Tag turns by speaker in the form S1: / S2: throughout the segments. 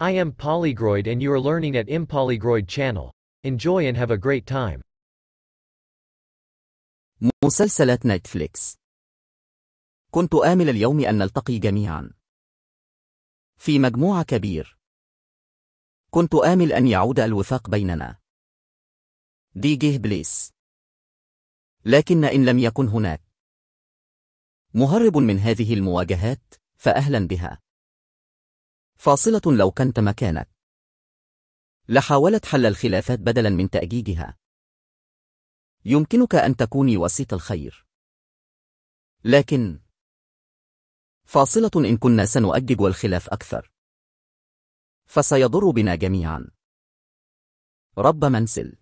S1: I am Polygroid and you are learning at Impolygroid channel. Enjoy and have a great time.
S2: مسلسلات نتفليكس. كنت آمل اليوم أن نلتقي جميعا. في مجموعة كبير. كنت آمل أن يعود الوثاق بيننا. دي جيه بليس لكن إن لم يكن هناك. مهرب من هذه المواجهات فأهلا بها. فاصلة لو كنت مكانك. لحاولت حل الخلافات بدلا من تأجيجها. يمكنك أن تكوني وسيط الخير. لكن فاصلة إن كنا سنؤجج الخلاف أكثر. فسيضر بنا جميعا. رب منزل.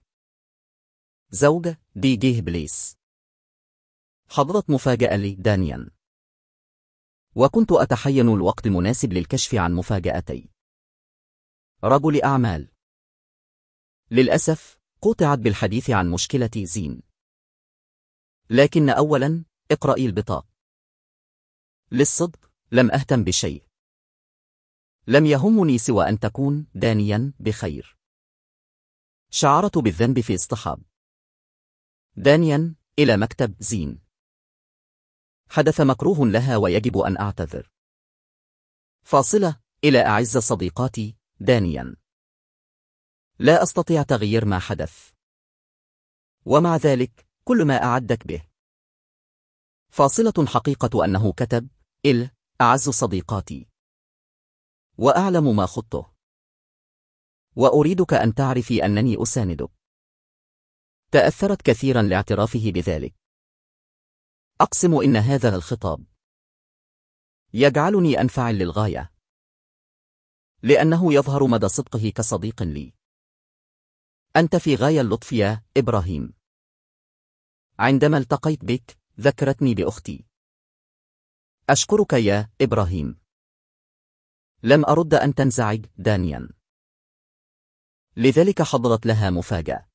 S2: زوجة دي جيه بليس. حضرت مفاجأة لي دانيان وكنت أتحين الوقت المناسب للكشف عن مفاجأتي. رجل أعمال. للأسف قطعت بالحديث عن مشكلة زين. لكن أولا اقرأي البطاق. للصدق لم أهتم بشيء. لم يهمني سوى أن تكون دانيا بخير. شعرت بالذنب في اصطحاب. دانيا إلى مكتب زين. حدث مكروه لها ويجب أن أعتذر. فاصلة إلى أعز صديقاتي دانيا. لا أستطيع تغيير ما حدث. ومع ذلك كل ما أعدك به. فاصلة حقيقة أنه كتب إل أعز صديقاتي. وأعلم ما خطه. وأريدك أن تعرفي أنني أساندك. تأثرت كثيرا لاعترافه بذلك. أقسم إن هذا الخطاب يجعلني أنفعل للغاية لأنه يظهر مدى صدقه كصديق لي. أنت في غاية اللطف يا إبراهيم. عندما التقيت بك ذكرتني بأختي. أشكرك يا إبراهيم. لم أرد أن تنزعج دانيا. لذلك حضرت لها مفاجأة.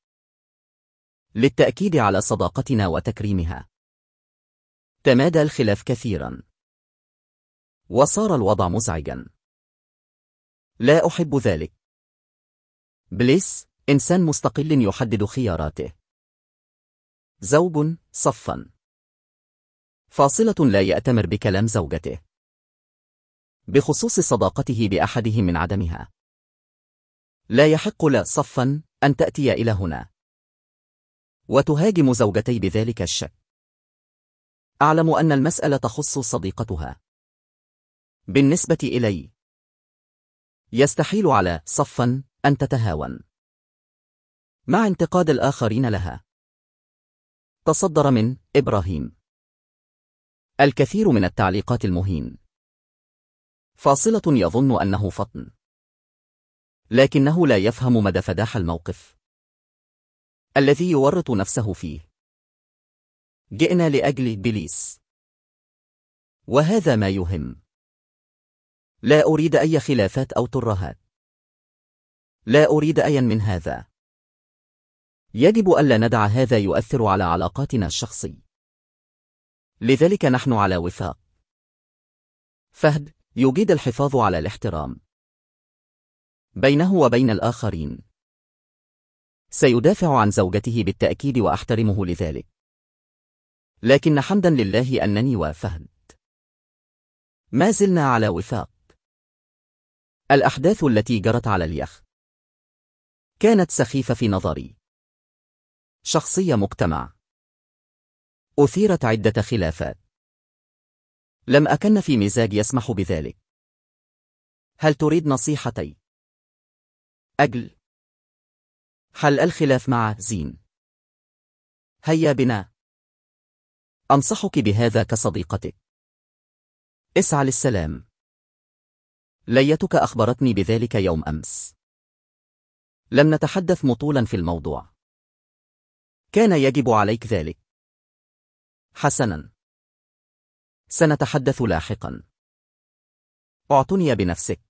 S2: للتأكيد على صداقتنا وتكريمها. تمادى الخلاف كثيرا. وصار الوضع مزعجا. لا أحب ذلك. بليس إنسان مستقل يحدد خياراته. زوج صفا. فاصلة لا يأتمر بكلام زوجته. بخصوص صداقته بأحدهم من عدمها. لا يحق لا صفا أن تأتي إلى هنا. وتهاجم زوجتي بذلك الشك. أعلم أن المسألة تخص صديقتها. بالنسبة إلي يستحيل على صفا أن تتهاون. مع انتقاد الآخرين لها. تصدر من إبراهيم. الكثير من التعليقات المهين. فاصلة يظن أنه فطن. لكنه لا يفهم مدى فداح الموقف. الذي يورط نفسه فيه. جئنا لأجل بليس وهذا ما يهم. لا أريد أي خلافات أو ترهات. لا أريد أيا من هذا. يجب ألا ندع هذا يؤثر على علاقاتنا الشخصي. لذلك نحن على وفاق. فهد يجيد الحفاظ على الاحترام. بينه وبين الآخرين. سيدافع عن زوجته بالتأكيد وأحترمه لذلك. لكن حمدا لله أنني وفهد ما زلنا على وفاق. الأحداث التي جرت على اليخ. كانت سخيفة في نظري. شخصية مجتمع. أثيرت عدة خلافات. لم أكن في مزاج يسمح بذلك. هل تريد نصيحتي؟ أجل. حل الخلاف مع زين؟ هيا بنا. أنصحك بهذا كصديقتك. اسعى للسلام. ليتك أخبرتني بذلك يوم أمس. لم نتحدث مطولا في الموضوع. كان يجب عليك ذلك. حسنا. سنتحدث لاحقا. اعتني بنفسك.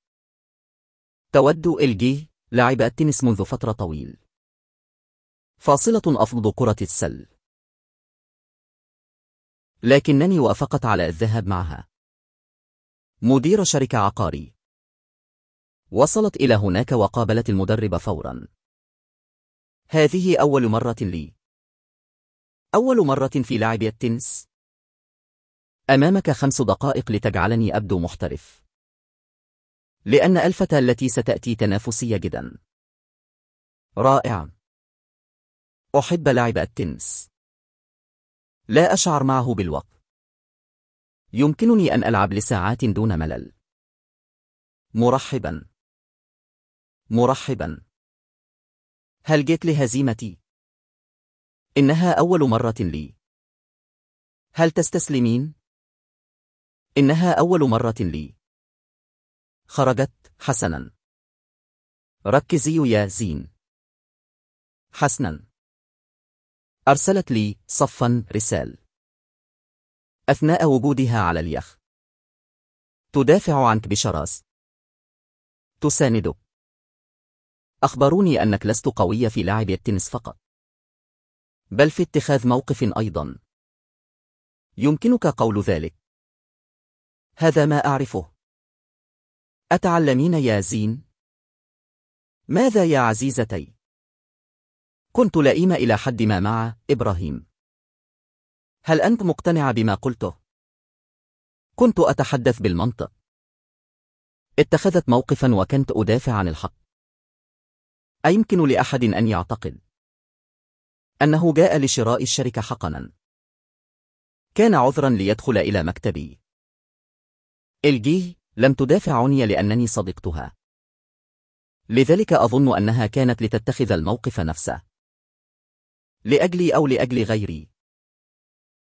S2: تود إلجي لعب التنس منذ فترة طويل. فاصلة أفضل كرة السل لكنني وافقت على الذهاب معها. مدير شركة عقاري. وصلت إلى هناك وقابلت المدرب فورا. هذه أول مرة لي. أول مرة في لعب التنس. أمامك خمس دقائق لتجعلني أبدو محترف. لأن الفتى التي ستأتي تنافسية جدا. رائع. أحب لعب التنس. لا أشعر معه بالوقت. يمكنني أن ألعب لساعات دون ملل. مرحبا. مرحبا. هل جيت لهزيمتي؟ إنها أول مرة لي. هل تستسلمين؟ إنها أول مرة لي. خرجت حسنا. ركزي يا زين. حسنا. أرسلت لي صفا رسال. أثناء وجودها على اليخ. تدافع عنك بشراس تساندك. أخبروني أنك لست قوية في لعب التنس فقط. بل في اتخاذ موقف أيضا. يمكنك قول ذلك. هذا ما أعرفه. أتعلمين يا زين؟ ماذا يا عزيزتي؟ كنت لئيمة إلى حد ما مع إبراهيم. هل أنت مقتنعة بما قلته؟ كنت أتحدث بالمنطق. اتخذت موقفا وكنت أدافع عن الحق. أيمكن لأحد أن يعتقد أنه جاء لشراء الشركة حقنا. كان عذرا ليدخل إلى مكتبي. الجي لم تدافع عني لأنني صديقتها لذلك أظن أنها كانت لتتخذ الموقف نفسه. لأجلي أو لأجل غيري.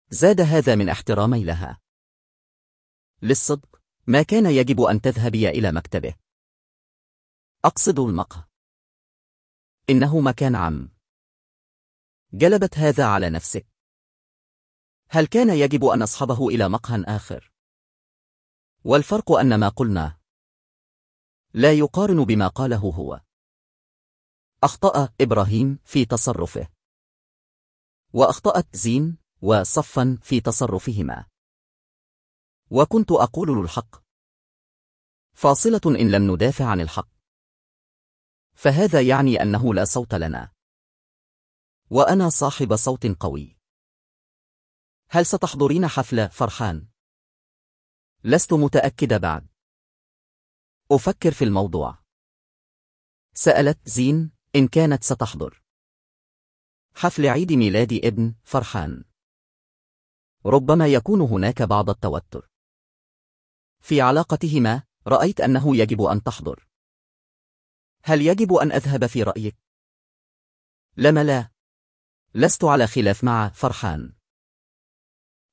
S2: زاد هذا من احترامي لها. للصدق ما كان يجب أن تذهبي إلى مكتبه. أقصد المقهى. إنه مكان عام. جلبت هذا على نفسك. هل كان يجب أن أصحبه إلى مقهى آخر؟ والفرق أن ما قلنا لا يقارن بما قاله هو. أخطأ إبراهيم في تصرفه. وأخطأت زين وصفا في تصرفهما. وكنت أقول الحق فاصلة إن لم ندافع عن الحق. فهذا يعني أنه لا صوت لنا. وأنا صاحب صوت قوي. هل ستحضرين حفلة فرحان؟ لست متأكدة بعد. أفكر في الموضوع. سألت زين إن كانت ستحضر. حفل عيد ميلاد ابن فرحان. ربما يكون هناك بعض التوتر. في علاقتهما رأيت أنه يجب أن تحضر. هل يجب أن أذهب في رأيك؟ لما لا. لست على خلاف مع فرحان.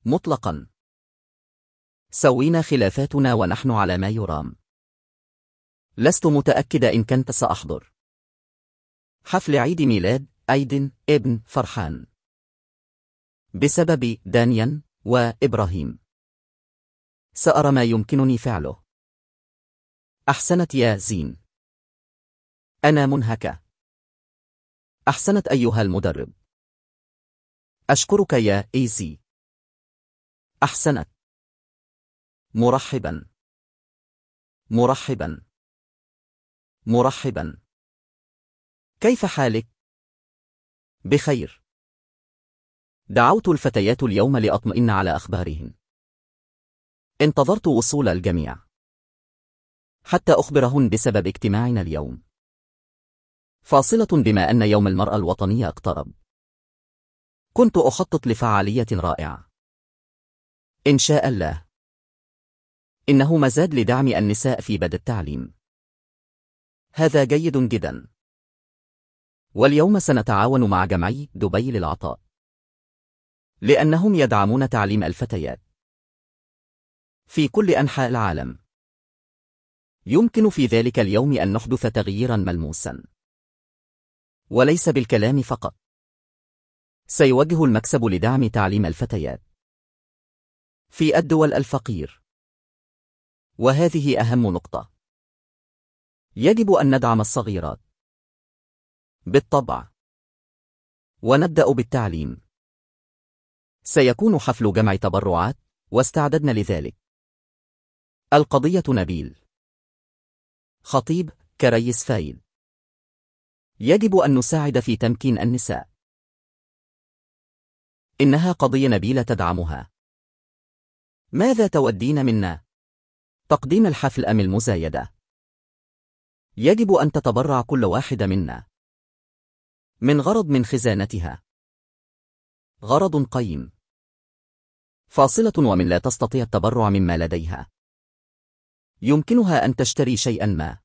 S2: مطلقا. سوينا خلافاتنا ونحن على ما يرام. لست متأكدة إن كنت سأحضر. حفل عيد ميلاد أيدن ابن فرحان. بسبب دانيان وإبراهيم. سأرى ما يمكنني فعله. أحسنت يا زين. أنا منهكة أحسنت أيها المدرب. أشكرك يا إيزي. أحسنت. مرحبا. مرحبا. مرحبا. كيف حالك؟ بخير. دعوت الفتيات اليوم لأطمئن على أخبارهن. انتظرت وصول الجميع. حتى أخبرهن بسبب اجتماعنا اليوم. فاصلة بما أن يوم المرأة الوطنية اقترب. كنت أخطط لفعالية رائعة. إن شاء الله. إنه مزاد لدعم النساء في بدا التعليم. هذا جيد جدا. واليوم سنتعاون مع جمعي دبي للعطاء. لأنهم يدعمون تعليم الفتيات. في كل أنحاء العالم. يمكن في ذلك اليوم أن نحدث تغييرا ملموسا. وليس بالكلام فقط. سيوجه المكسب لدعم تعليم الفتيات. في الدول الفقير. وهذه أهم نقطة. يجب أن ندعم الصغيرات. بالطبع. ونبدأ بالتعليم. سيكون حفل جمع تبرعات واستعددنا لذلك. القضية نبيل. خطيب كريس فايد يجب أن نساعد في تمكين النساء. إنها قضية نبيلة تدعمها. ماذا تودين منا؟ تقديم الحفل أم المزايدة؟ يجب أن تتبرع كل واحدة منا. من غرض من خزانتها. غرض قيم. فاصلة ومن لا تستطيع التبرع مما لديها. يمكنها أن تشتري شيئا ما.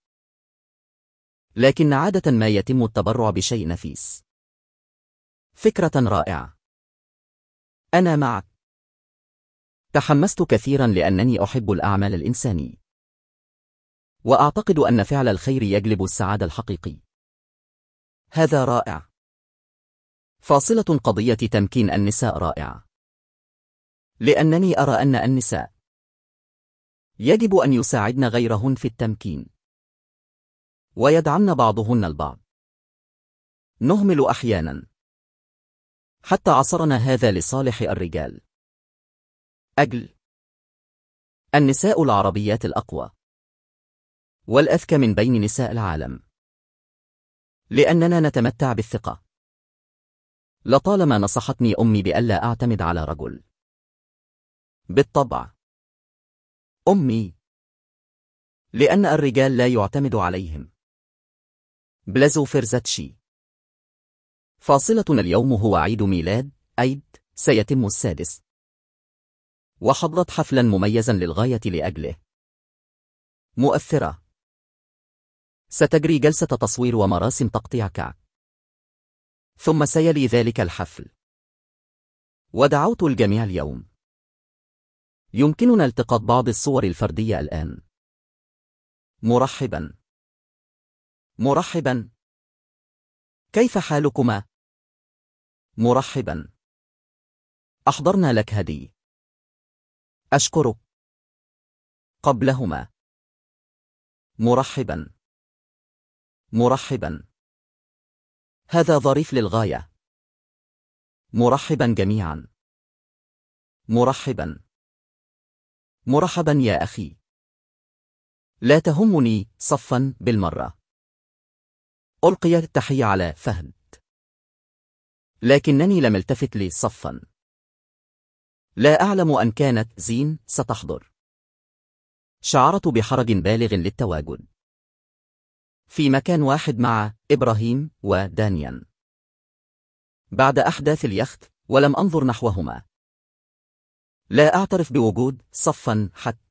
S2: لكن عادة ما يتم التبرع بشيء نفيس. فكرة رائعة. أنا معك. تحمست كثيرا لأنني أحب الأعمال الإنساني وأعتقد أن فعل الخير يجلب السعادة الحقيقي هذا رائع. فاصلة قضية تمكين النساء رائعة. لأنني أرى أن النساء يجب أن يساعدن غيرهن في التمكين. ويدعمن بعضهن البعض. نهمل أحيانا. حتى عصرنا هذا لصالح الرجال. أجل. النساء العربيات الأقوى. والأذكى من بين نساء العالم. لأننا نتمتع بالثقة. لطالما نصحتني أمي بألا أعتمد على رجل. بالطبع. أمي. لأن الرجال لا يعتمد عليهم. بلازو فرزاتشي فاصلتنا اليوم هو عيد ميلاد أيد سيتم السادس. وحضرت حفلا مميزا للغاية لأجله. مؤثرة. ستجري جلسة تصوير ومراسم تقطيع كعك ثم سيلي ذلك الحفل. ودعوت الجميع اليوم. يمكننا التقاط بعض الصور الفردية الآن. مرحبا. مرحبا. كيف حالكما؟ مرحبا. أحضرنا لك هدي. أشكرك. قبلهما. مرحبا. مرحبا. هذا ظريف للغاية. مرحبا جميعا. مرحبا. مرحبا يا أخي. لا تهمني صفا بالمرة. ألقيت التحية على فهد. لكنني لم التفت لي صفا. لا أعلم أن كانت زين ستحضر. شعرت بحرج بالغ للتواجد. في مكان واحد مع إبراهيم ودانيان بعد أحداث اليخت ولم أنظر نحوهما. لا أعترف بوجود صفا حتى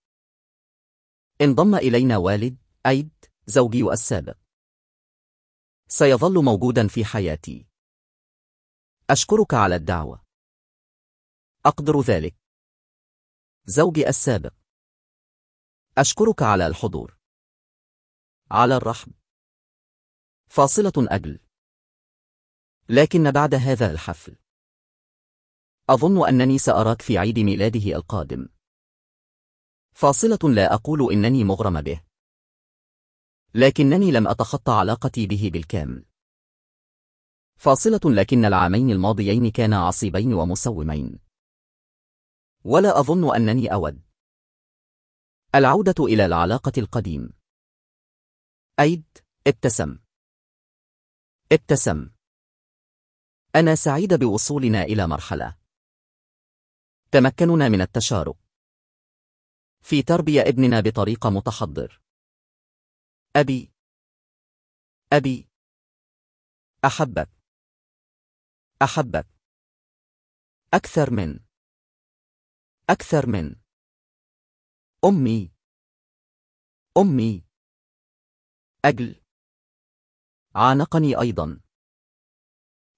S2: انضم إلينا والد أيد زوجي السابق. سيظل موجودا في حياتي. أشكرك على الدعوة. أقدر ذلك. زوجي السابق. أشكرك على الحضور. على الرحب. فاصلة أجل. لكن بعد هذا الحفل. أظن أنني سأراك في عيد ميلاده القادم. فاصلة لا أقول إنني مغرم به. لكنني لم أتخطى علاقتي به بالكامل. فاصلة لكن العامين الماضيين كانا عصيبين ومسومين. ولا أظن أنني أود. العودة إلى العلاقة القديم. أيد ابتسم. ابتسم. أنا سعيد بوصولنا إلى مرحلة. تمكننا من التشارك. في تربية ابننا بطريقة متحضر. أبي. أبي. أحبك. أحبك. أكثر من. أكثر من. أمي. أمي. أجل. عانقني أيضا.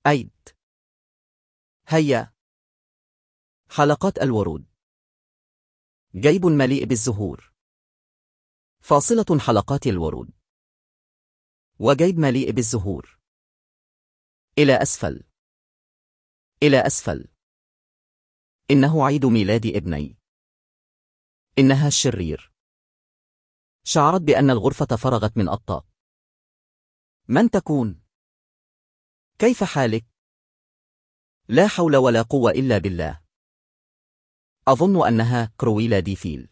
S2: أيد. هيا. حلقات الورود. جيب مليء بالزهور. فاصلة حلقات الورود. وجيب مليء بالزهور. إلى أسفل. إلى أسفل. إنه عيد ميلاد ابني. إنها الشرير. شعرت بأن الغرفة فرغت من أطاق من تكون؟ كيف حالك؟ لا حول ولا قوة إلا بالله. أظن أنها كرويلا ديفيل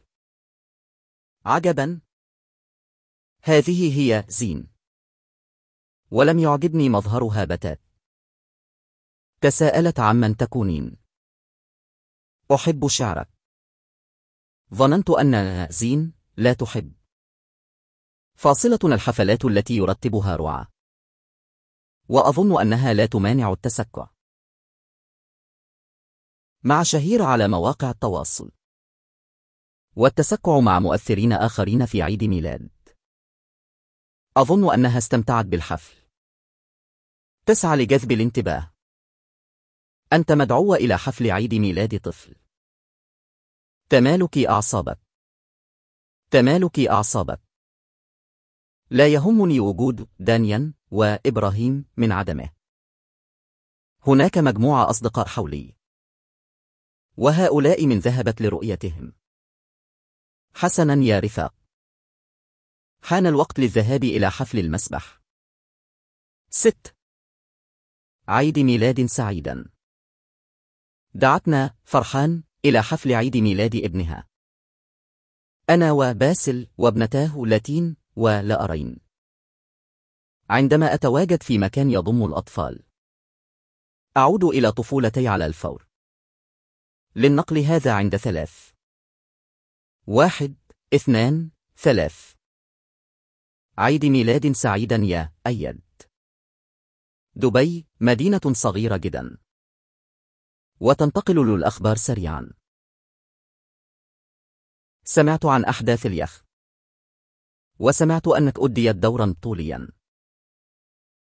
S2: عجبا؟ هذه هي زين. ولم يعجبني مظهرها بتات تساءلت عمن تكونين. أحب شعرك. ظننت أن زين لا تحب. فاصلة الحفلات التي يرتبها رعى وأظن أنها لا تمانع التسكع. مع شهير على مواقع التواصل. والتسكع مع مؤثرين آخرين في عيد ميلاد. أظن أنها استمتعت بالحفل. تسعى لجذب الانتباه. أنت مدعوة إلى حفل عيد ميلاد طفل. تمالك أعصابك. تمالك أعصابك. لا يهمني وجود دانيان وإبراهيم من عدمه. هناك مجموعة أصدقاء حولي. وهؤلاء من ذهبت لرؤيتهم. حسنا يا رفاق. حان الوقت للذهاب إلى حفل المسبح. ست. عيد ميلاد سعيدا. دعتنا فرحان إلى حفل عيد ميلاد ابنها. أنا وباسل وابنتاه لاتين ولأرين عندما أتواجد في مكان يضم الأطفال. أعود إلى طفولتي على الفور. للنقل هذا عند ثلاث. واحد اثنان ثلاث. عيد ميلاد سعيدا يا أيد دبي مدينة صغيرة جدا. وتنتقل للأخبار سريعا. سمعت عن أحداث اليخ وسمعت أنك أديت دورا طوليا.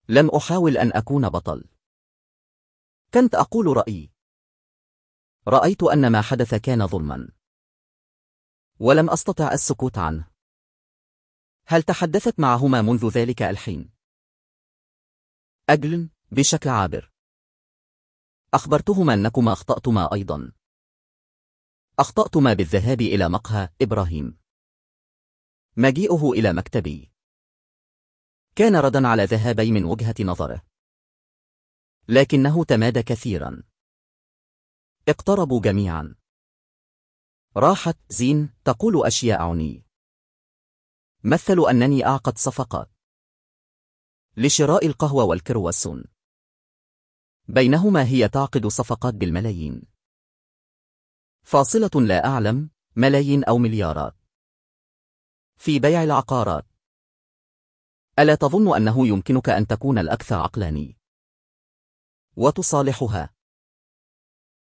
S2: لم أحاول أن أكون بطل. كنت أقول رأيي. رأيت أن ما حدث كان ظلما. ولم أستطع السكوت عنه. هل تحدثت معهما منذ ذلك الحين؟ أجل بشكل عابر. أخبرتهما أنكما أخطأتما أيضا. أخطأتما بالذهاب إلى مقهى إبراهيم. مجيئه إلى مكتبي. كان ردا على ذهابي من وجهة نظره. لكنه تمادى كثيرا. اقتربوا جميعا. راحت زين تقول أشياء عني مثلوا أنني أعقد صفقات. لشراء القهوة والكرواسون بينهما هي تعقد صفقات بالملايين. فاصلة لا أعلم ملايين أو مليارات. في بيع العقارات. ألا تظن أنه يمكنك أن تكون الأكثر عقلاني وتصالحها.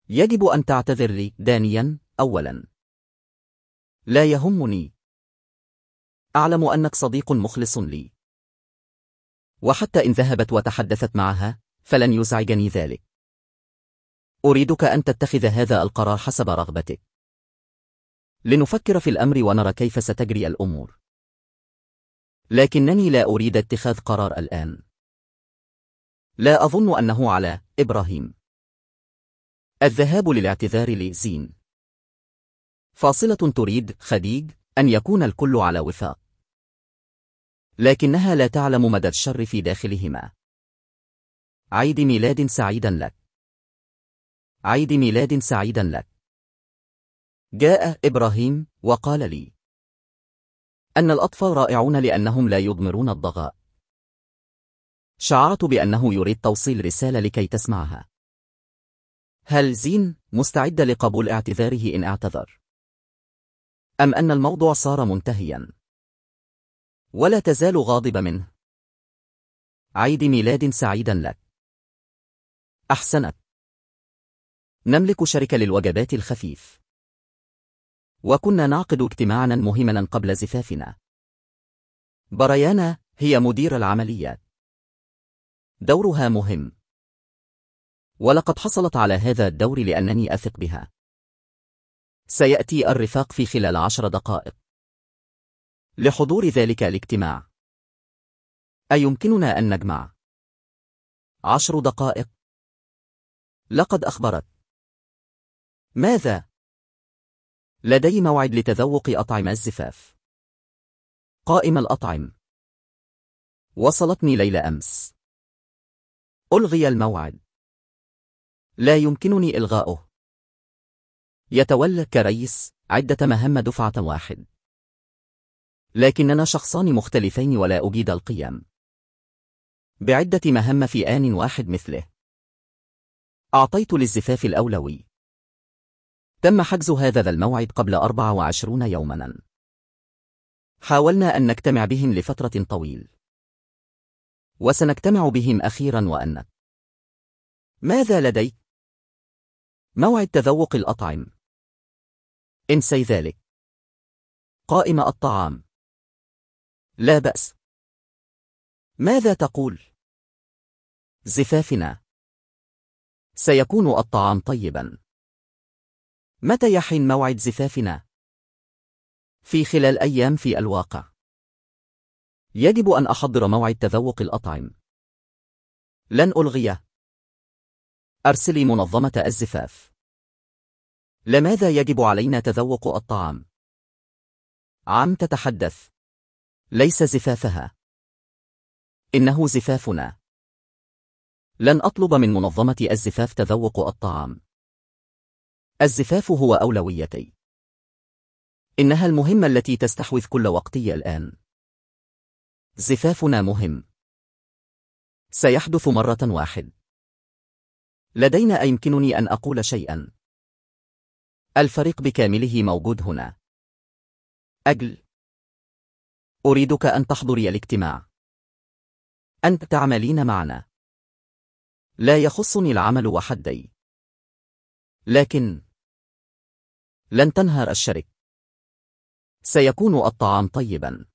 S2: يجب أن تعتذر لي دانيا أولا. لا يهمني. أعلم أنك صديق مخلص لي. وحتى إن ذهبت وتحدثت معها فلن يزعجني ذلك. أريدك أن تتخذ هذا القرار حسب رغبتك. لنفكر في الأمر ونرى كيف ستجري الأمور. لكنني لا أريد اتخاذ قرار الآن. لا أظن أنه على إبراهيم. الذهاب للاعتذار لزين. فاصلة تريد خديج أن يكون الكل على وفاق. لكنها لا تعلم مدى الشر في داخلهما. عيد ميلاد سعيدا لك. عيد ميلاد سعيدا لك. جاء إبراهيم وقال لي أن الأطفال رائعون لأنهم لا يضمرون الضغاء. شعرت بأنه يريد توصيل رسالة لكي تسمعها. هل زين مستعدة لقبول اعتذاره إن اعتذر؟ أم أن الموضوع صار منتهيا؟ ولا تزال غاضبة منه. عيد ميلاد سعيدا لك. أحسنت. نملك شركة للوجبات الخفيف. وكنا نعقد اجتماعا مهما قبل زفافنا. بريانا هي مدير العمليات. دورها مهم. ولقد حصلت على هذا الدور لأنني أثق بها. سيأتي الرفاق في خلال عشر دقائق. لحضور ذلك الاجتماع. أيمكننا أن نجمع؟ عشر دقائق. لقد أخبرت. ماذا؟ لدي موعد لتذوق أطعمة الزفاف. قائم الأطعم. وصلتني ليلة أمس. ألغي الموعد. لا يمكنني إلغاؤه. يتولى كرئيس عدة مهام دفعة واحد. لكننا شخصان مختلفين ولا أجيد القيم بعدة مهام في آن واحد مثله. أعطيت للزفاف الأولوي. تم حجز هذا ذا الموعد قبل 24 يوماً. حاولنا أن نجتمع بهم لفترة طويل. وسنجتمع بهم أخيرا وأنك ماذا لديك؟ موعد تذوق الأطعم. انسي ذلك. قائمة الطعام. لا بأس. ماذا تقول؟ زفافنا. سيكون الطعام طيبا. متى يحين موعد زفافنا؟ في خلال أيام في الواقع. يجب أن أحضر موعد تذوق الأطعم. لن ألغيه. أرسلي منظمة الزفاف. لماذا يجب علينا تذوق الطعام؟ عم تتحدث. ليس زفافها. إنه زفافنا. لن أطلب من منظمة الزفاف تذوق الطعام. الزفاف هو أولويتي. إنها المهمة التي تستحوذ كل وقتي الآن. زفافنا مهم. سيحدث مرة واحد. لدينا أيمكنني أن أقول شيئا؟ الفريق بكامله موجود هنا. أجل. أريدك أن تحضري الاجتماع. أنت تعملين معنا. لا يخصني العمل وحدي. لكن لن تنهار الشرك. سيكون الطعام طيبا.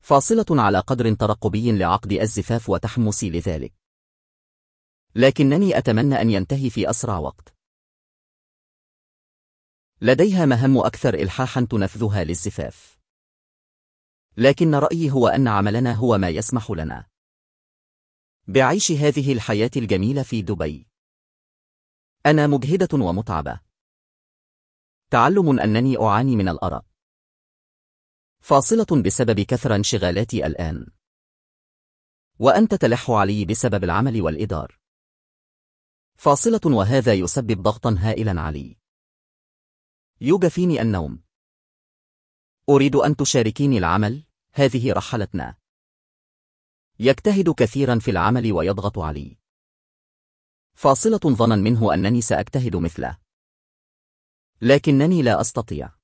S2: فاصلة على قدر ترقبي لعقد الزفاف وتحمسي لذلك. لكنني أتمنى أن ينتهي في أسرع وقت. لديها مهام أكثر إلحاحا تنفذها للزفاف. لكن رأيي هو أن عملنا هو ما يسمح لنا. بعيش هذه الحياة الجميلة في دبي. أنا مجهدة ومتعبة. تعلم أنني أعاني من الأرق. فاصلة بسبب كثر انشغالاتي الآن. وأنت تلح علي بسبب العمل والإدار. فاصلة وهذا يسبب ضغطا هائلا علي. يوجد فيني النوم. أريد أن تشاركيني العمل. هذه رحلتنا. يجتهد كثيرا في العمل ويضغط علي. فاصلة ظنا منه أنني سأجتهد مثله. لكنني لا أستطيع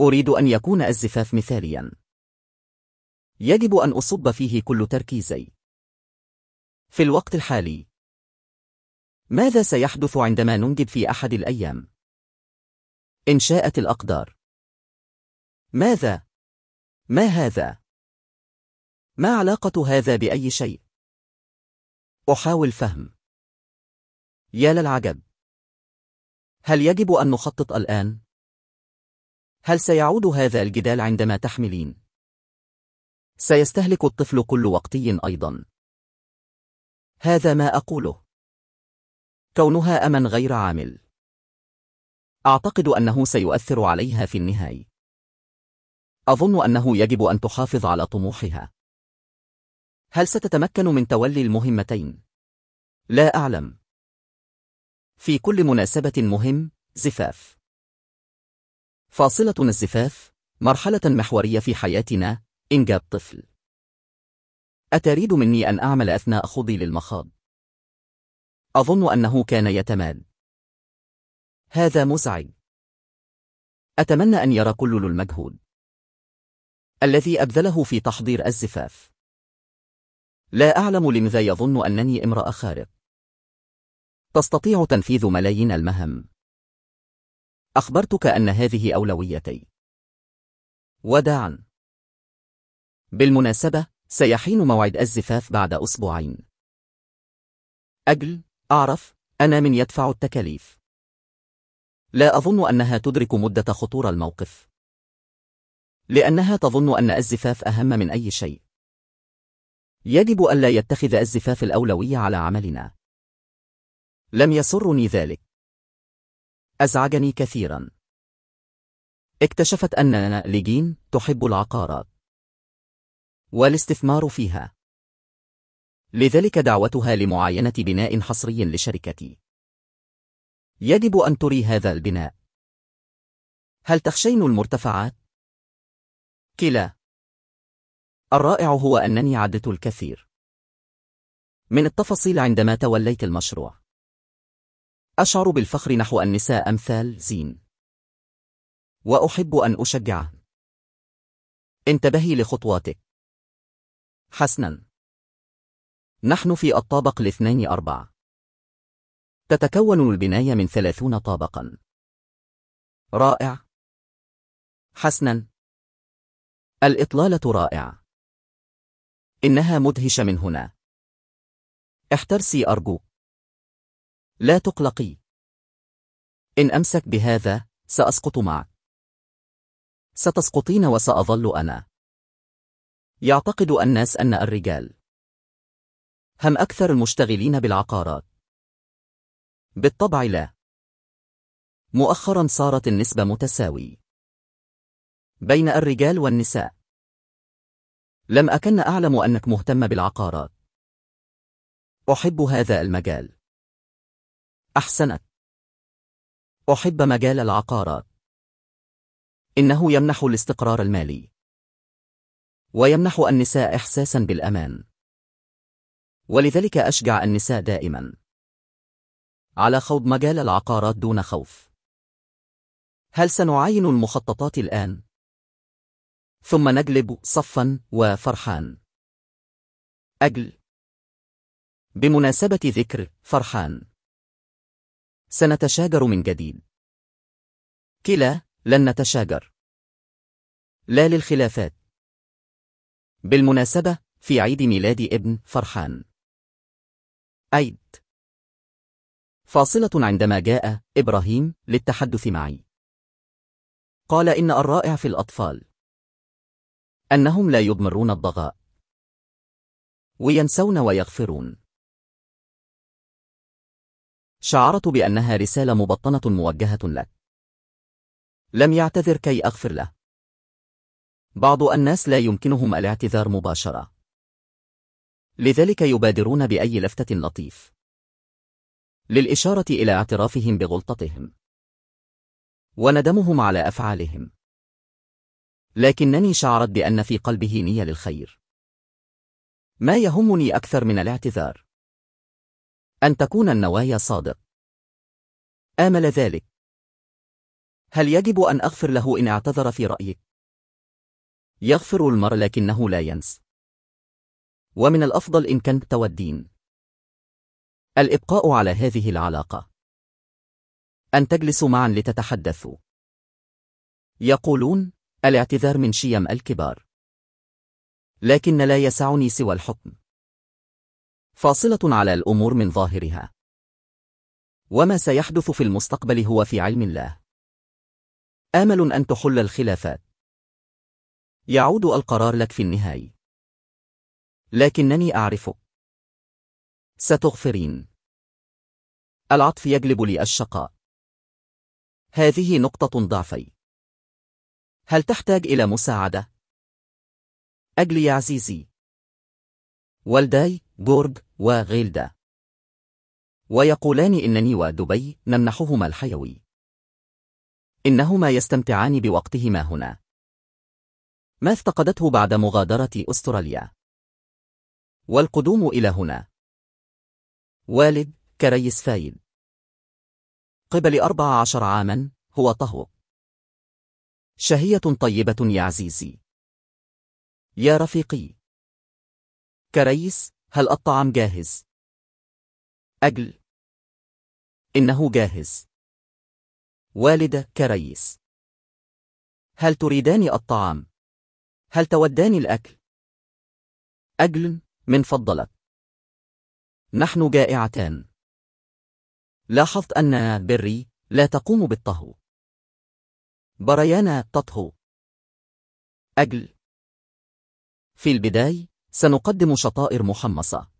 S2: أريد أن يكون الزفاف مثاليا يجب أن أصب فيه كل تركيزي في الوقت الحالي ماذا سيحدث عندما ننجب في أحد الأيام؟ إن شاءت الأقدار ماذا؟ ما هذا؟ ما علاقة هذا بأي شيء؟ أحاول فهم يا للعجب هل يجب أن نخطط الآن؟ هل سيعود هذا الجدال عندما تحملين؟ سيستهلك الطفل كل وقتي أيضا هذا ما أقوله كونها أمن غير عامل أعتقد أنه سيؤثر عليها في النهاية أظن أنه يجب أن تحافظ على طموحها هل ستتمكن من تولي المهمتين؟ لا أعلم في كل مناسبة مهم زفاف. فاصلة الزفاف مرحلة محورية في حياتنا إنجاب طفل. أتريد مني أن أعمل أثناء خوضي للمخاض. أظن أنه كان يتماد هذا مزعج. أتمنى أن يرى كل المجهود الذي أبذله في تحضير الزفاف. لا أعلم لماذا يظن أنني امرأة خارق. تستطيع تنفيذ ملايين المهام. أخبرتك أن هذه أولويتي. وداعا. بالمناسبة سيحين موعد الزفاف بعد أسبوعين. أجل أعرف أنا من يدفع التكاليف. لا أظن أنها تدرك مدة خطور الموقف. لأنها تظن أن الزفاف أهم من أي شيء. يجب ألا يتخذ الزفاف الأولوية على عملنا. لم يسرني ذلك. أزعجني كثيرا. اكتشفت أن ليجين تحب العقارات. والاستثمار فيها. لذلك دعوتها لمعاينة بناء حصري لشركتي. يجب أن تري هذا البناء. هل تخشين المرتفعات؟ كلا. الرائع هو أنني عدت الكثير. من التفاصيل عندما توليت المشروع. أشعر بالفخر نحو النساء أمثال زين. وأحب أن أشجعه. انتبهي لخطواتك. حسنا. نحن في الطابق الاثنين أربع تتكون البناية من ثلاثون طابقا. رائع. حسنا. الإطلالة رائعة. إنها مدهشة من هنا. احترسي أرجوك. لا تقلقي. إن أمسك بهذا سأسقط معك. ستسقطين وسأظل أنا. يعتقد الناس أن الرجال هم أكثر المشتغلين بالعقارات. بالطبع لا. مؤخرا صارت النسبة متساوي بين الرجال والنساء. لم أكن أعلم أنك مهتم بالعقارات. أحب هذا المجال. أحسنت. أحب مجال العقارات. إنه يمنح الاستقرار المالي. ويمنح النساء إحساسا بالأمان. ولذلك أشجع النساء دائما. على خوض مجال العقارات دون خوف. هل سنعاين المخططات الآن؟ ثم نجلب صفا وفرحان أجل. بمناسبة ذكر فرحان. سنتشاجر من جديد. كلا لن نتشاجر. لا للخلافات. بالمناسبة في عيد ميلاد ابن فرحان. عيد. فاصلة عندما جاء إبراهيم للتحدث معي. قال إن الرائع في الأطفال. أنهم لا يضمرون الضغاء. وينسون ويغفرون. شعرت بأنها رسالة مبطنة موجهة لك. لم يعتذر كي أغفر له. بعض الناس لا يمكنهم الاعتذار مباشرة. لذلك يبادرون بأي لفتة لطيف. للإشارة إلى اعترافهم بغلطتهم. وندمهم على أفعالهم. لكنني شعرت بأن في قلبه نية للخير. ما يهمني أكثر من الاعتذار. أن تكون النوايا صادق. آمل ذلك. هل يجب أن أغفر له إن اعتذر في رأيك؟ يغفر المرء لكنه لا ينس. ومن الأفضل إن كنت تودين. الإبقاء على هذه العلاقة. أن تجلسوا معا لتتحدثوا. يقولون الاعتذار من شيم الكبار. لكن لا يسعني سوى الحكم. فاصلة على الأمور من ظاهرها. وما سيحدث في المستقبل هو في علم الله. آمل أن تحل الخلافات. يعود القرار لك في النهاية. لكنني أعرفك. ستغفرين. العطف يجلب لي الشقاء. هذه نقطة ضعفي. هل تحتاج إلى مساعدة؟ أجل يا عزيزي. والداي بورغ وغيلدا. ويقولان إنني ودبي نمنحهما الحيوي. إنهما يستمتعان بوقتهما هنا. ما افتقدته بعد مغادرة أستراليا. والقدوم إلى هنا. والد كريس فايد. قبل أربع عشر عاما هو طهو. شهية طيبة يا عزيزي. يا رفيقي. كريس هل الطعام جاهز؟ أجل. إنه جاهز. والدة كريس. هل تريدان الطعام؟ هل تودان الأكل؟ أجل. من فضلك. نحن جائعتان. لاحظت أن بري لا تقوم بالطهو. بريانا تطهو. أجل. في البداية سنقدم شطائر محمصة.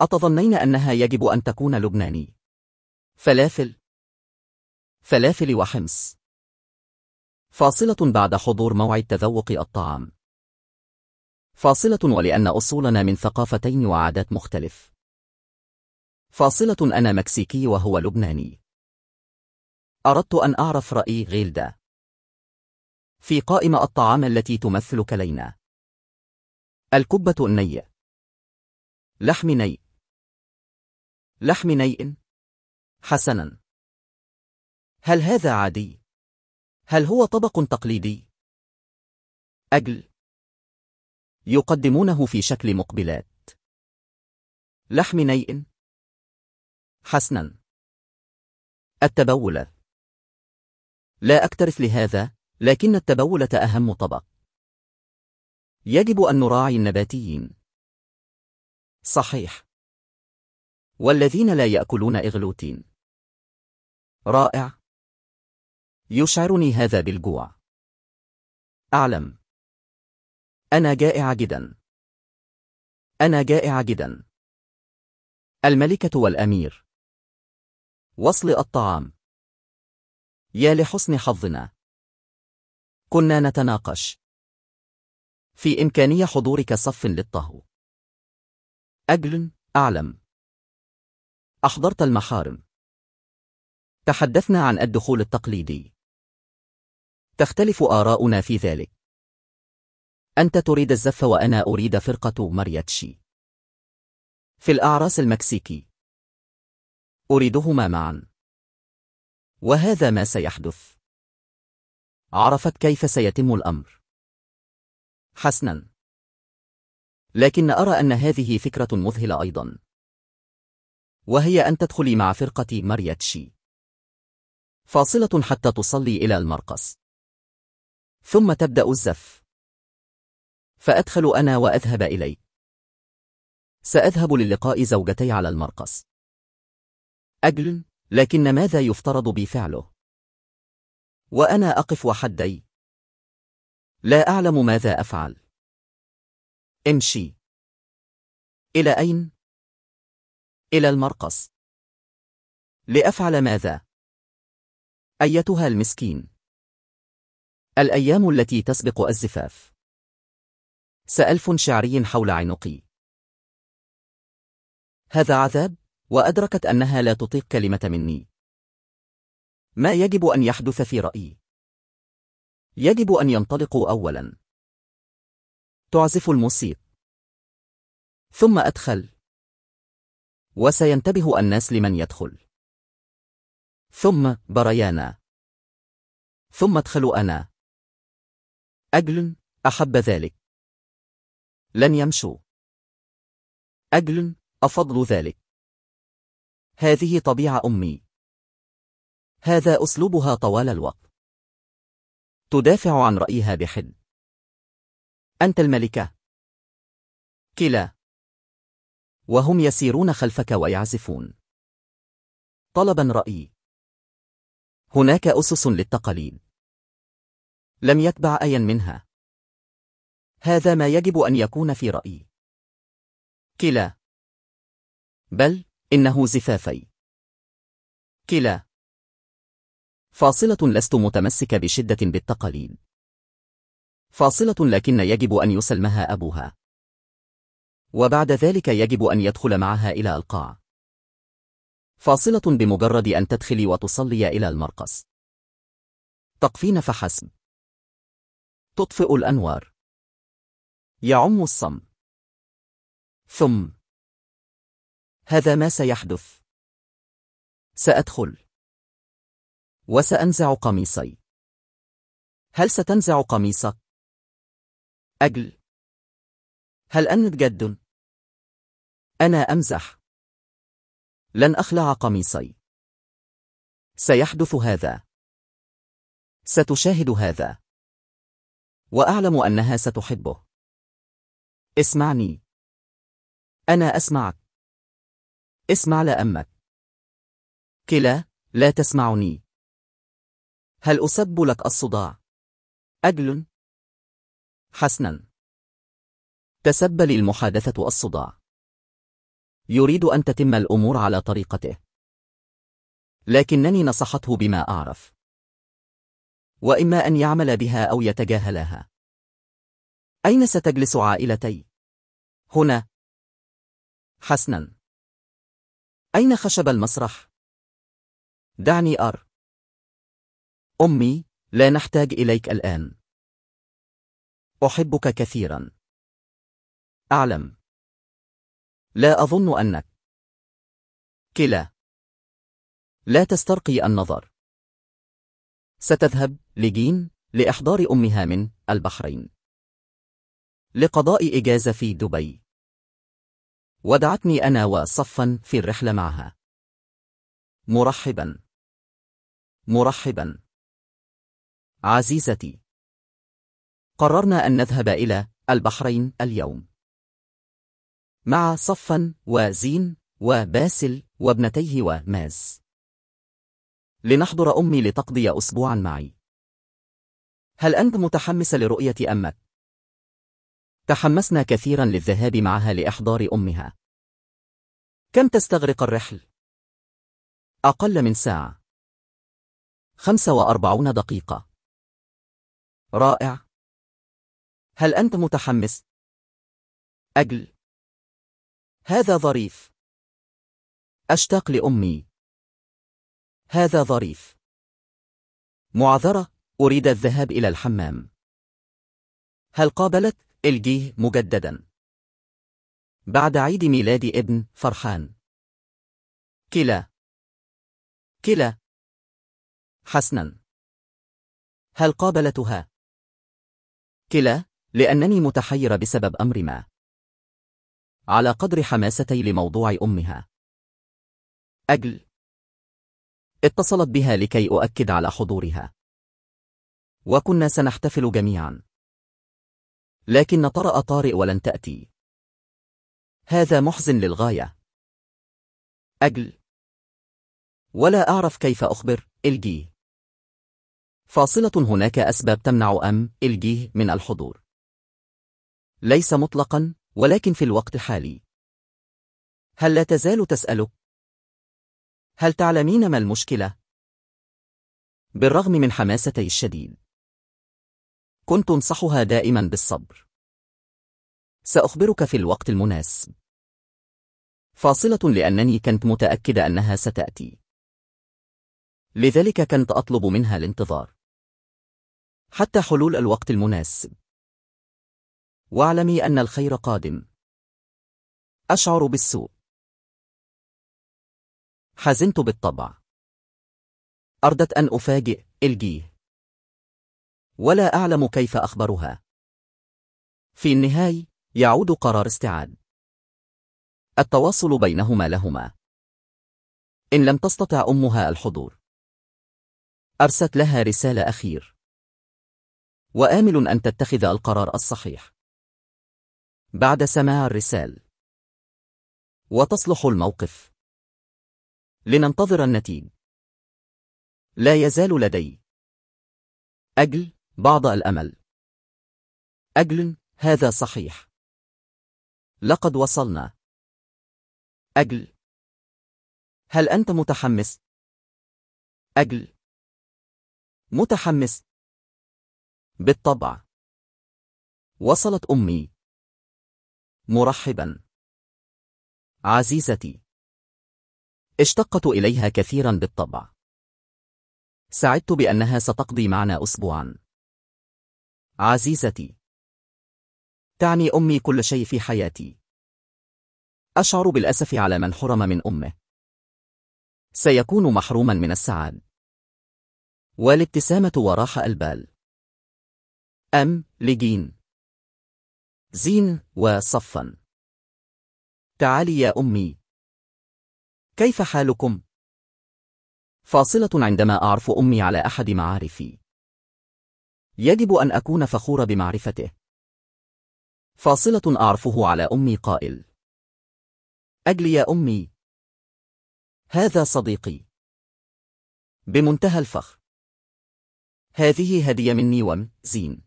S2: أتظنين أنها يجب أن تكون لبناني. فلافل. فلافل وحمص. فاصلة بعد حضور موعد تذوق الطعام. فاصلة ولأن أصولنا من ثقافتين وعادات مختلف. فاصلة أنا مكسيكي وهو لبناني. أردت أن أعرف رأي غيلدا. في قائمة الطعام التي تمثل كلينا. الكبة الني. لحم ني. لحم نيء حسنا. هل هذا عادي؟ هل هو طبق تقليدي؟ أجل. يقدمونه في شكل مقبلات. لحم نيء حسنا. التبولة لا أكترث لهذا لكن التبولة أهم طبق. يجب أن نراعي النباتيين. صحيح. والذين لا يأكلون إغلوتين. رائع. يشعرني هذا بالجوع. أعلم. أنا جائع جدا. أنا جائع جدا. الملكة والأمير. وصل الطعام. يا لحسن حظنا. كنا نتناقش. في إمكانية حضورك صف للطهو. أجل أعلم. أحضرت المحارم. تحدثنا عن الدخول التقليدي. تختلف آراؤنا في ذلك. أنت تريد الزف وأنا أريد فرقة مارياتشي. في الأعراس المكسيكي. أريدهما معا. وهذا ما سيحدث. عرفت كيف سيتم الأمر. حسنا. لكن أرى أن هذه فكرة مذهلة أيضا. وهي أن تدخلي مع فرقة مارياتشي. فاصلة حتى تصلي إلى المرقص. ثم تبدأ الزف. فأدخل أنا وأذهب إليك سأذهب للقاء زوجتي على المرقص. أجل لكن ماذا يفترض بي فعله وأنا أقف وحدي لا أعلم ماذا أفعل. امشي. إلى أين؟ إلى المرقص. لأفعل ماذا؟ أيتها المسكين. الأيام التي تسبق الزفاف. سألف شعري حول عنقي. هذا عذاب؟ وأدركت أنها لا تطيق كلمة مني. ما يجب أن يحدث في رأيي؟ يجب أن ينطلقوا أولا. تعزف الموسيقى. ثم أدخل. وسينتبه الناس لمن يدخل. ثم بريانا. ثم ادخل أنا. أجل أحب ذلك. لن يمشوا. أجل أفضل ذلك. هذه طبيعة أمي. هذا أسلوبها طوال الوقت. تدافع عن رأيها بحد. أنت الملكة. كلا. وهم يسيرون خلفك ويعزفون. طلبا رأيي. هناك أسس للتقاليد. لم يتبع أيا منها. هذا ما يجب أن يكون في رأيي. كلا. بل إنه زفافي. كلا. فاصلة لست متمسك بشدة بالتقاليد. فاصلة لكن يجب أن يسلمها أبوها. وبعد ذلك يجب أن يدخل معها إلى القاع. فاصلة بمجرد أن تدخلي وتصلي إلى المرقص. تقفين فحسب. تطفئ الأنوار. يعم الصم. ثم. هذا ما سيحدث. سأدخل. وسأنزع قميصي. هل ستنزع قميصك؟ أجل. هل أنت جد؟ أنا أمزح. لن أخلع قميصي. سيحدث هذا. ستشاهد هذا. وأعلم أنها ستحبه. اسمعني. أنا أسمعك. اسمع لأمك. كلا لا تسمعني. هل أسب لك الصداع؟ أجل. حسنا. تسب لي المحادثة الصداع. يريد أن تتم الأمور على طريقته. لكنني نصحته بما أعرف. وإما أن يعمل بها أو يتجاهلها. أين ستجلس عائلتي؟ هنا. حسنا. أين خشب المسرح؟ دعني أر. أمي لا نحتاج إليك الآن أحبك كثيرا. أعلم. لا أظن أنك. كلا. لا تسترقي النظر. ستذهب لجين لإحضار أمها من البحرين. لقضاء إجازة في دبي. ودعتني أنا وصفا في الرحلة معها. مرحبا. مرحبا. عزيزتي. قررنا أن نذهب إلى البحرين اليوم. مع صفا وزين وباسل وابنتيه وماز. لنحضر أمي لتقضي أسبوعا معي. هل أنت متحمس لرؤية أمك؟ تحمسنا كثيرا للذهاب معها لإحضار أمها. كم تستغرق الرحل؟ أقل من ساعة. 45 دقيقة. رائع. هل أنت متحمس؟ أجل. هذا ظريف. أشتاق لأمي. هذا ظريف. معذرة، أريد الذهاب إلى الحمام. هل قابلت إلجيه مجددا؟ بعد عيد ميلاد ابن فرحان. كلا. كلا. حسنا. هل قابلتها؟ كلا، لأنني متحير بسبب أمر ما. على قدر حماستي لموضوع أمها. أجل. اتصلت بها لكي أؤكد على حضورها. وكنا سنحتفل جميعا. لكن طرأ طارئ ولن تأتي. هذا محزن للغاية. أجل. ولا أعرف كيف أخبر إلجي. فاصلة هناك أسباب تمنع أم إلجيه من الحضور. ليس مطلقا ولكن في الوقت الحالي. هل لا تزال تسألك؟ هل تعلمين ما المشكلة؟ بالرغم من حماستي الشديد كنت أنصحها دائما بالصبر سأخبرك في الوقت المناسب فاصلة لأنني كنت متأكدة أنها ستأتي لذلك كنت أطلب منها الانتظار حتى حلول الوقت المناسب. واعلمي أن الخير قادم. أشعر بالسوء. حزنت بالطبع. أردت أن أفاجئ إلجيه. ولا أعلم كيف أخبرها. في النهاية يعود قرار استعاد. التواصل بينهما لهما. إن لم تستطع أمها الحضور. أرست لها رسالة أخير. وآمل أن تتخذ القرار الصحيح. بعد سماع الرسال. وتصلح الموقف. لننتظر النتيج. لا يزال لدي. أجل بعض الأمل. أجل هذا صحيح. لقد وصلنا. أجل. هل أنت متحمس؟ أجل. متحمس. بالطبع. وصلت أمي. مرحبا. عزيزتي. اشتقت إليها كثيرا بالطبع. سعدت بأنها ستقضي معنا أسبوعا. عزيزتي. تعني أمي كل شيء في حياتي. أشعر بالأسف على من حرم من أمه. سيكون محروما من السعاد والابتسامة وراح البال. أم لجين. زين وصفا. تعالي يا أمي. كيف حالكم؟ فاصلة عندما أعرف أمي على أحد معارفي. يجب أن أكون فخورة بمعرفته. فاصلة أعرفه على أمي قائل. أجل يا أمي. هذا صديقي. بمنتهى الفخر. هذه هدية مني وم زين.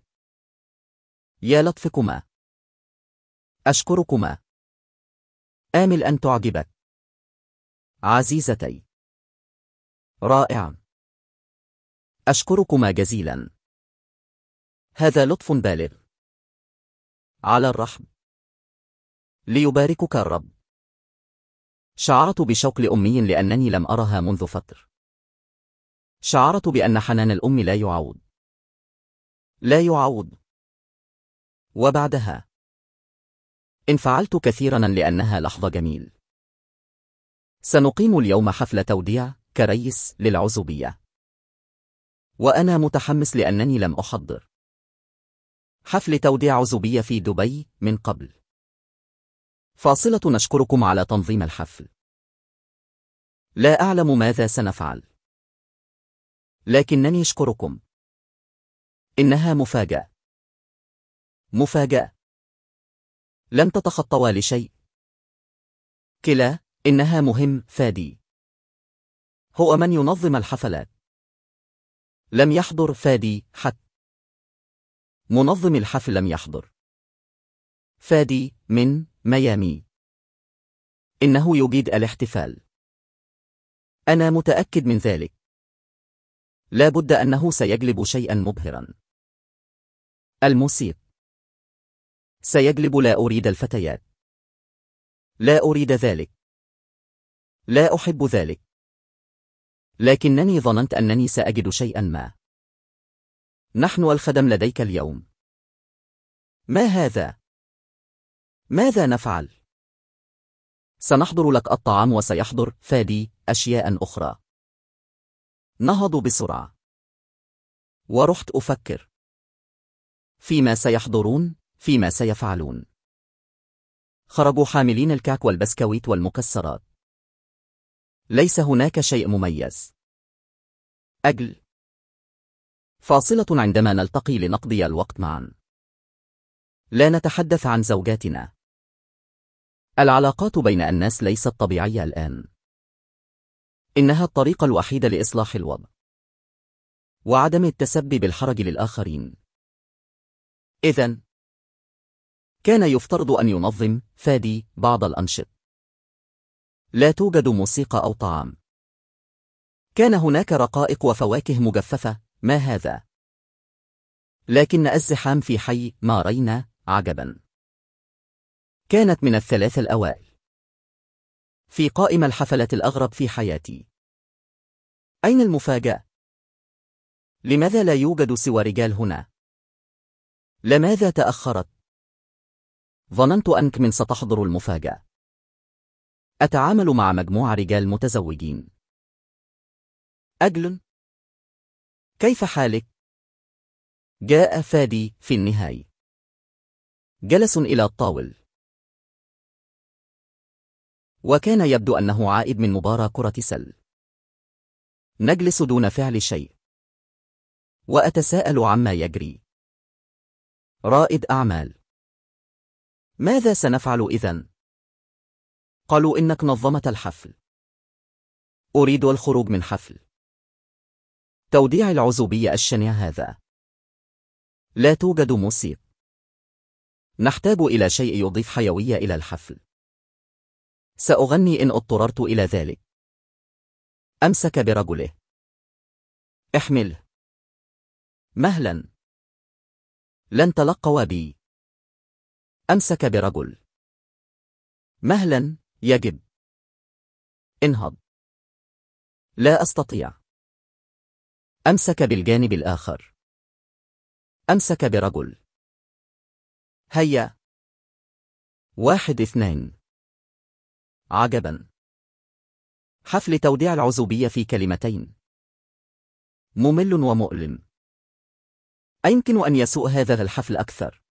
S2: يا لطفكما. أشكركما. آمل أن تعجبك. عزيزتي. رائع أشكركما جزيلا. هذا لطف بالغ. على الرحب. ليباركك الرب. شعرت بشوق لأمي لأنني لم أرها منذ فتر شعرت بأن حنان الأم لا يعود. لا يعود. وبعدها. انفعلت كثيرا لأنها لحظة جميل. سنقيم اليوم حفل توديع كريس للعزوبية. وأنا متحمس لأنني لم أحضر. حفل توديع عزوبية في دبي من قبل. فاصلة نشكركم على تنظيم الحفل. لا أعلم ماذا سنفعل. لكنني أشكركم. إنها مفاجأة. مفاجأة. لن تتخطوا لشيء. كلا إنها مهم فادي. هو من ينظم الحفلات. لم يحضر فادي حتى منظم الحفل لم يحضر. فادي من ميامي. إنه يجيد الاحتفال. أنا متأكد من ذلك. لا بد أنه سيجلب شيئا مبهرا. الموسيقى. سيجلب لا أريد الفتيات. لا أريد ذلك. لا أحب ذلك. لكنني ظننت أنني سأجد شيئا ما. نحن الخدم لديك اليوم. ما هذا؟ ماذا نفعل؟ سنحضر لك الطعام وسيحضر فادي أشياء أخرى. نهضوا بسرعة. ورحت أفكر. فيما سيحضرون؟ فيما سيفعلون. خرجوا حاملين الكعك والبسكويت والمكسرات. ليس هناك شيء مميز. أجل. فاصلة عندما نلتقي لنقضي الوقت معا. لا نتحدث عن زوجاتنا. العلاقات بين الناس ليست طبيعية الآن. إنها الطريقة الوحيدة لإصلاح الوضع. وعدم التسبب الحرج للآخرين. إذن كان يفترض أن ينظم فادي بعض الأنشط لا توجد موسيقى أو طعام كان هناك رقائق وفواكه مجففة ما هذا؟ لكن الزحام في حي مارينا عجبا كانت من الثلاث الأوائل في قائمة الحفلات الأغرب في حياتي أين المفاجأة؟ لماذا لا يوجد سوى رجال هنا؟ لماذا تأخرت؟ ظننت أنك من ستحضر المفاجأة. أتعامل مع مجموعة رجال متزوجين. أجل. كيف حالك؟ جاء فادي في النهاية. جلس إلى الطاول وكان يبدو أنه عائد من مباراة كرة سل نجلس دون فعل شيء. وأتساءل عما يجري. رائد أعمال. ماذا سنفعل إذن؟ قالوا إنك نظمت الحفل. أريد الخروج من حفل. توديع العزوبية الشنيع هذا. لا توجد موسيقى. نحتاج إلى شيء يضيف حيوية إلى الحفل. سأغني إن اضطررت إلى ذلك. أمسك برجله. احمله. مهلا. لن تلقوا بي أمسك برجل. مهلا يجب. انهض. لا أستطيع. أمسك بالجانب الآخر. أمسك برجل. هيا. واحد اثنين. عجبا. حفل توديع العزوبية في كلمتين. ممل ومؤلم. أيمكن أن يسوء هذا الحفل أكثر.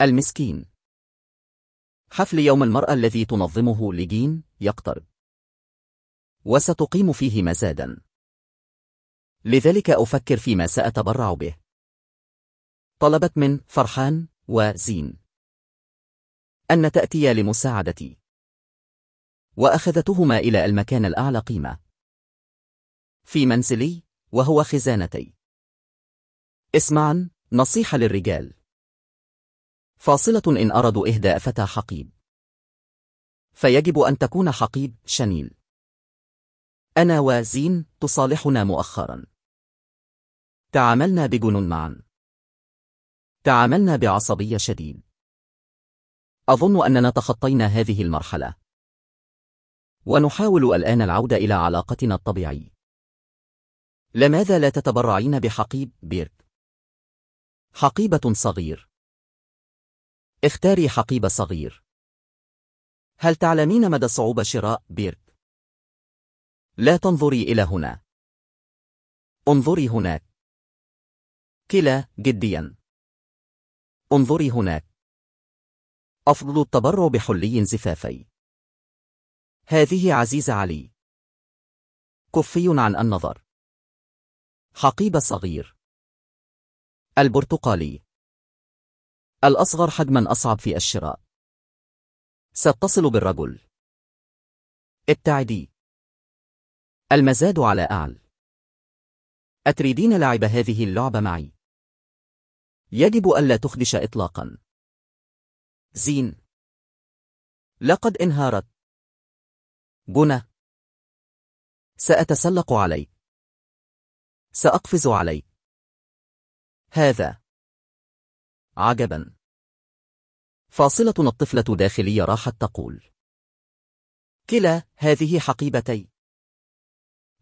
S2: المسكين. حفل يوم المرأة الذي تنظمه لجين يقترب وستقيم فيه مزادا. لذلك أفكر فيما سأتبرع به. طلبت من فرحان وزين. أن تأتي لمساعدتي. وأخذتهما إلى المكان الأعلى قيمة. في منزلي وهو خزانتي. اسمعا نصيحة للرجال. فاصلة إن أرادوا إهداء فتى حقيب. فيجب أن تكون حقيب شنيل. أنا وزين تصالحنا مؤخرا. تعاملنا بجنون معا. تعاملنا بعصبية شديد. أظن أننا تخطينا هذه المرحلة. ونحاول الآن العودة إلى علاقتنا الطبيعي لماذا لا تتبرعين بحقيب بيرت؟ حقيبة صغير. اختاري حقيبة صغير. هل تعلمين مدى صعوبة شراء بيرت؟ لا تنظري إلى هنا. انظري هناك. كلا جديا. انظري هناك. أفضل التبرع بحلي زفافي. هذه عزيزة علي. كفي عن النظر. حقيبة صغير. البرتقالي. الأصغر حجما أصعب في الشراء. ستصل بالرجل. ابتعدي. المزاد على أعل. أتريدين لعب هذه اللعبة معي؟ يجب ألا تخدش إطلاقا. زين. لقد انهارت. جنى. سأتسلق عليك. سأقفز عليك. هذا. عجبا. فاصلة الطفلة داخلية راحت تقول. كلا هذه حقيبتي.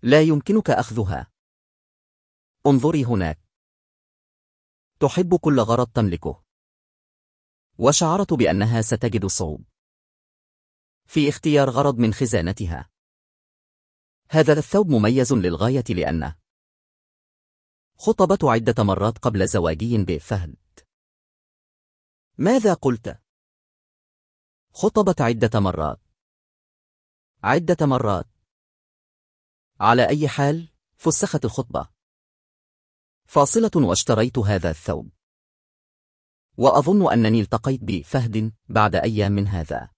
S2: لا يمكنك أخذها. انظري هناك. تحب كل غرض تملكه. وشعرت بأنها ستجد صعوب. في اختيار غرض من خزانتها. هذا الثوب مميز للغاية لأنه خطبت عدة مرات قبل زواجي بفهد. ماذا قلت؟ خطبت عدة مرات. عدة مرات. على أي حال، فسخت الخطبة. فاصلة واشتريت هذا الثوب. وأظن أنني التقيت بفهد بعد أيام من هذا.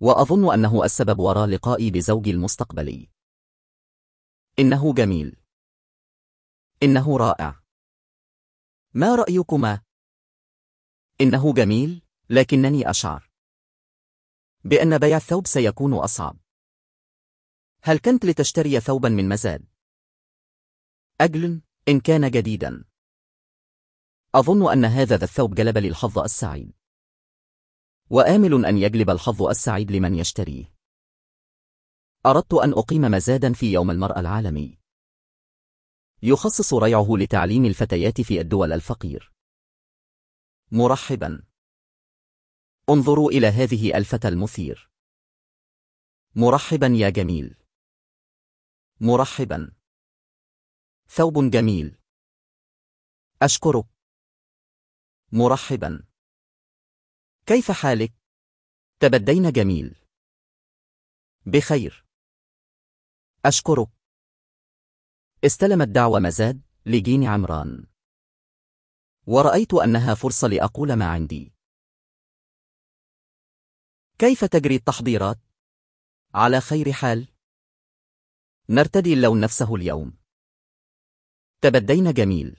S2: وأظن أنه السبب وراء لقائي بزوجي المستقبلي. إنه جميل. إنه رائع. ما رأيكما؟ إنه جميل، لكنني أشعر بأن بيع الثوب سيكون أصعب. هل كنت لتشتري ثوبا من مزاد؟ أجل إن كان جديدا. أظن أن هذا ذا الثوب جلب لي الحظ السعيد. وآمل أن يجلب الحظ السعيد لمن يشتريه. أردت أن أقيم مزادا في يوم المرأة العالمي. يخصص ريعه لتعليم الفتيات في الدول الفقير. مرحبا. انظروا إلى هذه الفتى المثير. مرحبا يا جميل. مرحبا. ثوب جميل. أشكرك. مرحبا. كيف حالك؟ تبدين جميل. بخير. أشكرك. استلم الدعوة مزاد لجين عمران. ورأيت أنها فرصة لأقول ما عندي. كيف تجري التحضيرات؟ على خير حال. نرتدي اللون نفسه اليوم. تبدين جميل.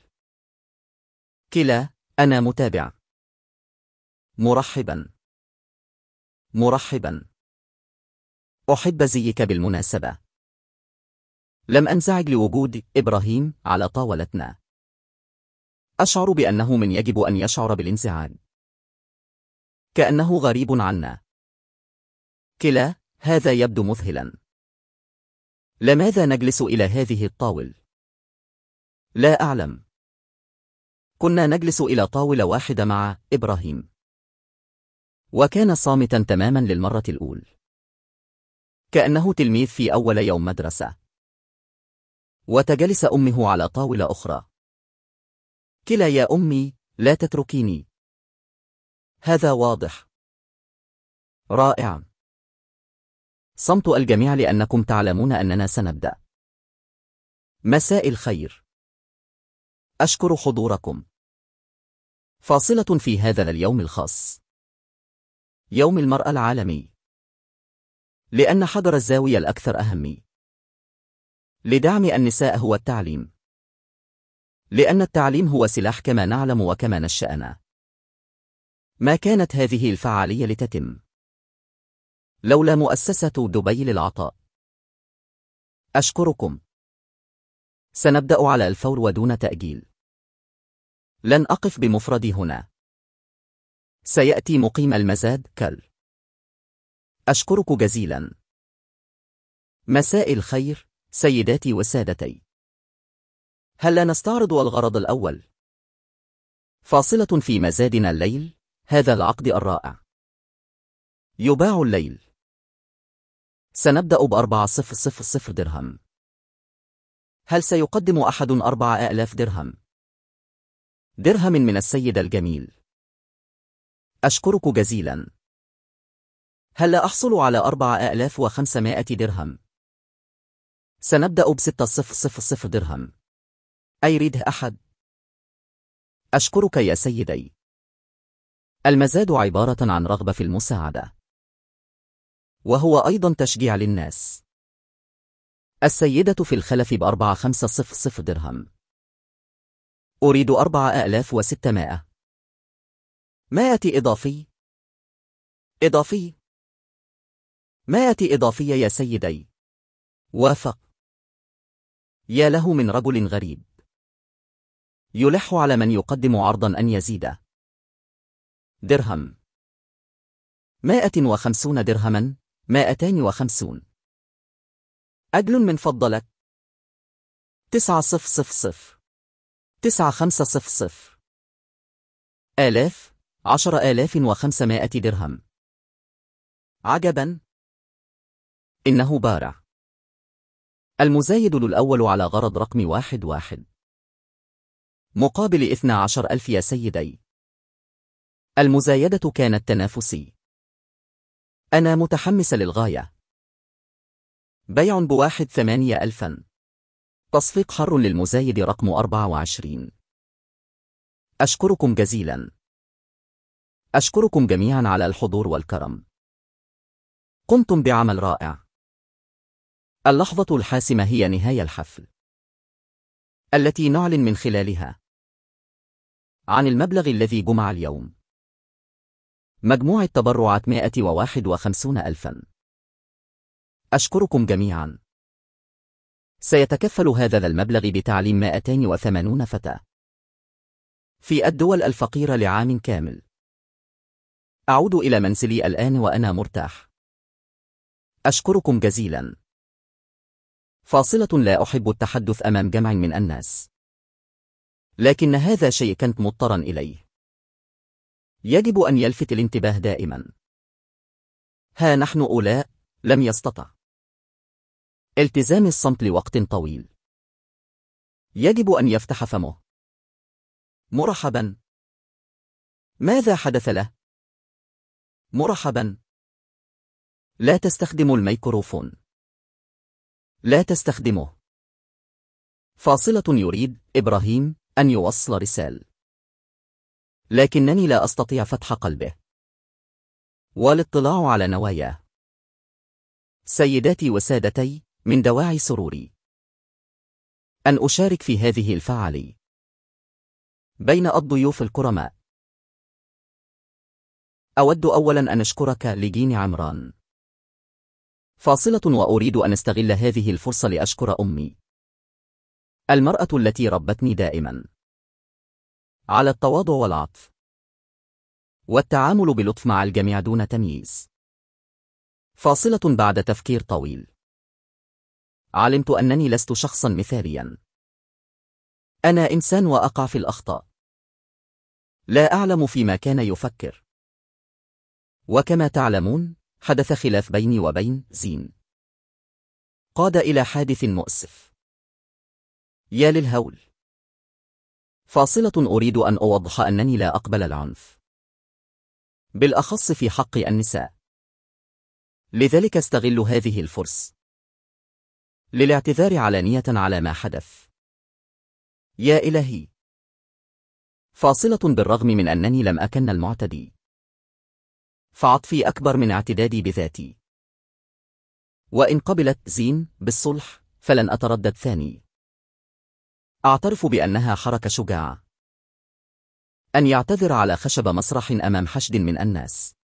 S2: كلا أنا متابع. مرحبا. مرحبا. أحب زيك بالمناسبة. لم أنزعج لوجود إبراهيم على طاولتنا. أشعر بأنه من يجب أن يشعر بالانزعاج. كأنه غريب عنا. كلا هذا يبدو مذهلا. لماذا نجلس إلى هذه الطاول؟ لا أعلم. كنا نجلس إلى طاولة واحدة مع إبراهيم. وكان صامتا تماما للمرة الأولى. كأنه تلميذ في أول يوم مدرسة. وتجلس أمه على طاولة أخرى. كلا يا أمي لا تتركيني. هذا واضح. رائع. صمت الجميع لأنكم تعلمون أننا سنبدأ. مساء الخير. أشكر حضوركم. فاصلة في هذا اليوم الخاص. يوم المرأة العالمي. لأن حضر الزاوية الأكثر أهمي. لدعم النساء هو التعليم. لأن التعليم هو سلاح كما نعلم وكما نشأنا. ما كانت هذه الفعالية لتتم؟ لولا مؤسسة دبي للعطاء. أشكركم. سنبدأ على الفور ودون تأجيل. لن أقف بمفردي هنا. سيأتي مقيم المزاد كل. أشكرك جزيلا. مساء الخير سيداتي وسادتي. هل نستعرض الغرض الأول؟ فاصلة في مزادنا الليل هذا العقد الرائع يباع الليل سنبدأ بأربعة صفر صفر صفر درهم هل سيقدم أحد أربعة آلاف درهم؟ درهم من السيد الجميل أشكرك جزيلا هل أحصل على أربعة آلاف وخمسمائة درهم؟ سنبدأ بستة صفر صفر صفر درهم أيريده أحد؟ أشكرك يا سيدي. المزاد عبارة عن رغبة في المساعدة. وهو أيضا تشجيع للناس. السيدة في الخلف بأربعة خمسة صفر صفر درهم. أريد أربعة آلاف وستمائة. مائة إضافي؟ إضافي. مائة إضافية يا سيدي؟ وافق. يا له من رجل غريب. يلح على من يقدم عرضا أن يزيد. درهم. مائة وخمسون درهما مائتان وخمسون. أجل من فضلك. تسعة صف صف صف تسعة خمسة صف صف آلاف عشر آلاف وخمسمائة درهم. عجبا. إنه بارع. المزايد الأول على غرض رقم واحد واحد. مقابل إثنى عشر ألف يا سيدي. المزايدة كانت تنافسي. أنا متحمس للغاية. بيع بواحد ثمانية ألفا. تصفيق حر للمزايد رقم أربعة وعشرين. أشكركم جزيلا. أشكركم جميعا على الحضور والكرم. قمتم بعمل رائع. اللحظة الحاسمة هي نهاية الحفل. التي نعلن من خلالها. عن المبلغ الذي جمع اليوم. مجموع التبرعات 151 ألفا. أشكركم جميعا. سيتكفل هذا المبلغ بتعليم 280 فتاة. في الدول الفقيرة لعام كامل. أعود إلى منزلي الآن وأنا مرتاح. أشكركم جزيلا. فاصلة لا أحب التحدث أمام جمع من الناس. لكن هذا شيء كنت مضطرا إليه. يجب أن يلفت الانتباه دائما. ها نحن أولاء لم يستطع. التزام الصمت لوقت طويل. يجب أن يفتح فمه. مرحبا. ماذا حدث له؟ مرحبا. لا تستخدم الميكروفون. لا تستخدمه. فاصلة يريد إبراهيم. أن يوصل رسال. لكنني لا أستطيع فتح قلبه. والاطلاع على نواياه سيداتي وسادتي من دواعي سروري. أن أشارك في هذه الفعالية بين الضيوف الكرماء. أود أولا أن أشكرك لجين عمران. فاصلة وأريد أن أستغل هذه الفرصة لأشكر أمي. المرأة التي ربتني دائما. على التواضع والعطف. والتعامل بلطف مع الجميع دون تمييز. فاصلة بعد تفكير طويل. علمت أنني لست شخصا مثاليا. أنا إنسان وأقع في الأخطاء. لا أعلم فيما كان يفكر. وكما تعلمون حدث خلاف بيني وبين زين. قاد إلى حادث مؤسف. يا للهول. فاصلة أريد أن أوضح أنني لا أقبل العنف. بالأخص في حق النساء. لذلك استغل هذه الفرصة للاعتذار علانية على ما حدث. يا إلهي. فاصلة بالرغم من أنني لم أكن المعتدي. فعطفي أكبر من اعتدادي بذاتي. وإن قبلت زين بالصلح فلن أتردد ثاني. أعترف بأنها حركة شجاعة. أن يعتذر على خشب مسرح أمام حشد من الناس.